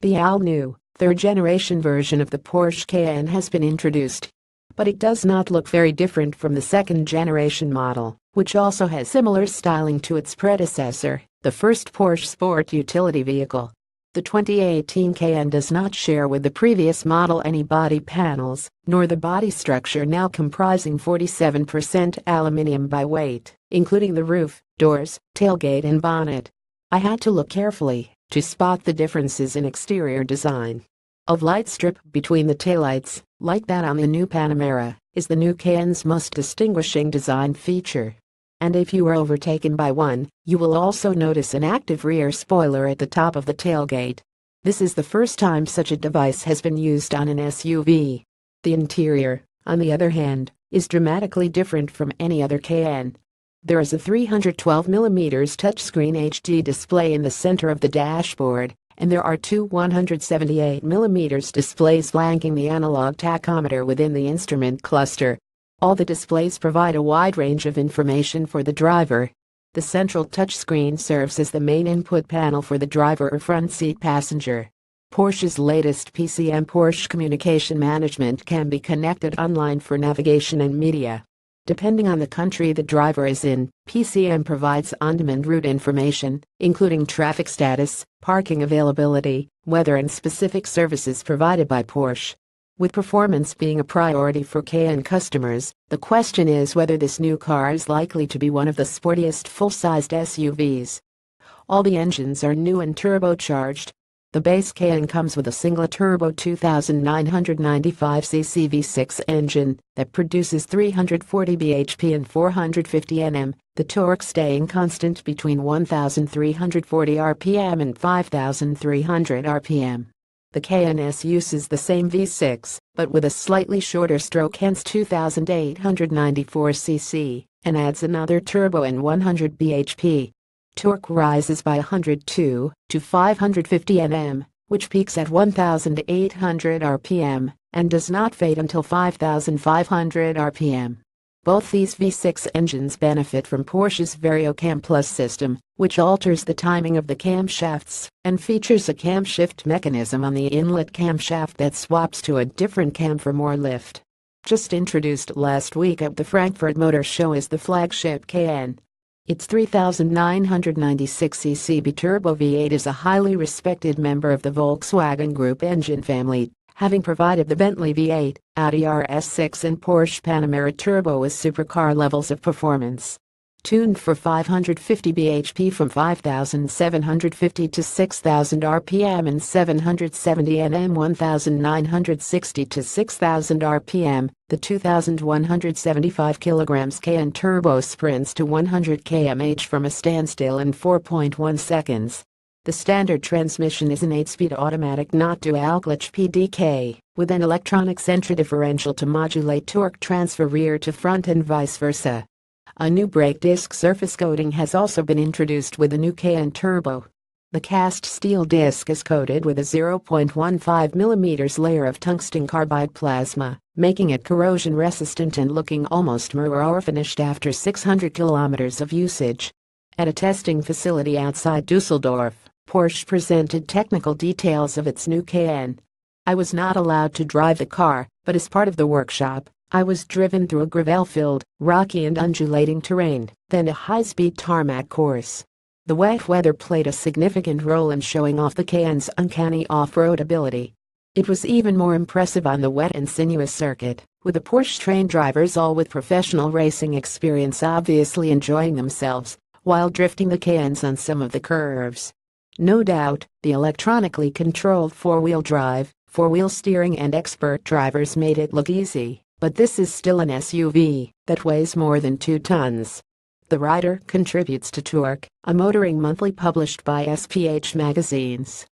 The all-new, third-generation version of the Porsche Cayenne has been introduced. But it does not look very different from the second-generation model, which also has similar styling to its predecessor, the first Porsche sport utility vehicle. The 2018 Cayenne does not share with the previous model any body panels, nor the body structure now comprising 47% aluminium by weight, including the roof, doors, tailgate and bonnet. I had to look carefully to spot the differences in exterior design. A light strip between the taillights, like that on the new Panamera, is the new Cayenne's most distinguishing design feature. And if you are overtaken by one, you will also notice an active rear spoiler at the top of the tailgate. This is the first time such a device has been used on an SUV. The interior, on the other hand, is dramatically different from any other Cayenne. There is a 312mm touchscreen HD display in the center of the dashboard, and there are two 178mm displays flanking the analog tachometer within the instrument cluster. All the displays provide a wide range of information for the driver. The central touchscreen serves as the main input panel for the driver or front seat passenger. Porsche's latest PCM Porsche Communication Management can be connected online for navigation and media. Depending on the country the driver is in, PCM provides on-demand route information, including traffic status, parking availability, weather and specific services provided by Porsche. With performance being a priority for Cayenne customers, the question is whether this new car is likely to be one of the sportiest full-sized SUVs. All the engines are new and turbocharged, the base Cayenne comes with a single-turbo 2995cc V6 engine that produces 340 bhp and 450 Nm, the torque staying constant between 1340 rpm and 5300 rpm. The Cayenne S uses the same V6, but with a slightly shorter stroke hence 2894cc, and adds another turbo and 100 bhp torque rises by 102 to 550 Nm, which peaks at 1,800 rpm and does not fade until 5,500 rpm. Both these V6 engines benefit from Porsche's VarioCam Plus system, which alters the timing of the camshafts and features a camshift mechanism on the inlet camshaft that swaps to a different cam for more lift. Just introduced last week at the Frankfurt Motor Show is the flagship Cayenne, its 3996cc biturbo V8 is a highly respected member of the Volkswagen Group engine family, having provided the Bentley V8, Audi RS6 and Porsche Panamera Turbo with supercar levels of performance tuned for 550 bhp from 5750 to 6000 rpm and 770 Nm 1960 to 6000 rpm. The 2175 kg Cayenne turbo sprints to 100 km/h from a standstill in 4.1 seconds. The standard transmission is an 8-speed automatic not dual clutch PDK, with an electronic center differential to modulate torque transfer rear to front and vice versa. A new brake disc surface coating has also been introduced with the new Cayenne Turbo. The cast steel disc is coated with a 0.15 mm layer of tungsten carbide plasma, making it corrosion resistant and looking almost mirror finished after 600 kilometers of usage. At a testing facility outside Dusseldorf, Porsche presented technical details of its new Cayenne. I was not allowed to drive the car, but as part of the workshop, I was driven through a gravel-filled, rocky and undulating terrain, then a high-speed tarmac course. The wet weather played a significant role in showing off the Cayenne's uncanny off-road ability. It was even more impressive on the wet and sinuous circuit, with the Porsche trained drivers all with professional racing experience obviously enjoying themselves, while drifting the Cayennes on some of the curves. No doubt, the electronically controlled four-wheel drive, four-wheel steering and expert drivers made it look easy. But this is still an SUV that weighs more than 2 tons. The rider contributes to Torque, a motoring monthly published by SPH magazines.